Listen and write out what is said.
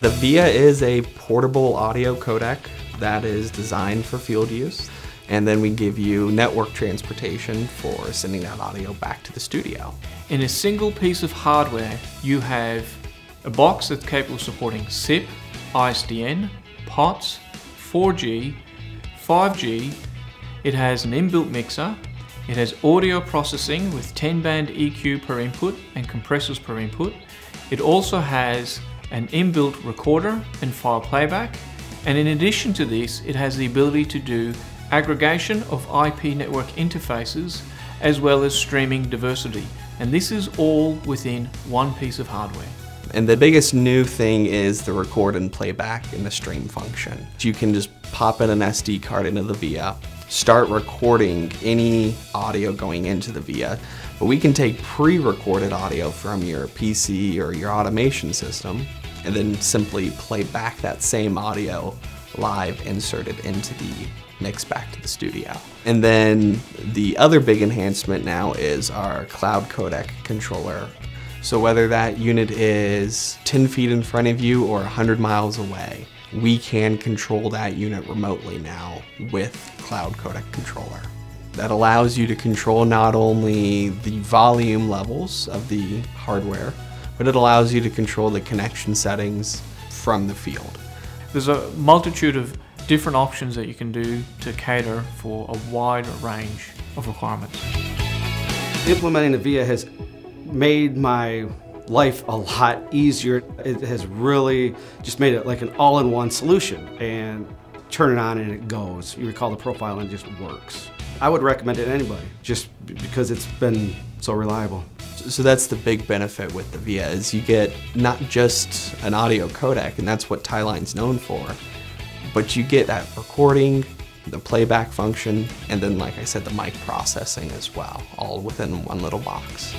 The VIA is a portable audio codec that is designed for field use. And then we give you network transportation for sending that audio back to the studio. In a single piece of hardware, you have a box that's capable of supporting SIP, ISDN, POTS, 4G, 5G. It has an inbuilt mixer. It has audio processing with 10 band EQ per input and compressors per input. It also has an inbuilt recorder and file playback. And in addition to this, it has the ability to do aggregation of IP network interfaces as well as streaming diversity. And this is all within one piece of hardware. And the biggest new thing is the record and playback in the stream function. You can just pop in an SD card into the VIA, start recording any audio going into the VIA, but we can take pre-recorded audio from your PC or your automation system and then simply play back that same audio live inserted into the mix back to the studio. And then the other big enhancement now is our cloud codec controller. So whether that unit is 10 feet in front of you or 100 miles away, we can control that unit remotely now with cloud codec controller. That allows you to control not only the volume levels of the hardware, but it allows you to control the connection settings from the field. There's a multitude of different options that you can do to cater for a wide range of requirements. Implementing the VIA has made my life a lot easier. It has really just made it like an all-in-one solution and turn it on and it goes. You recall the profile and it just works. I would recommend it to anybody just because it's been so reliable. So that's the big benefit with the VIA is you get not just an audio codec, and that's what Tieline's known for, but you get that recording, the playback function, and then like I said, the mic processing as well, all within one little box.